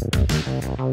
Peace.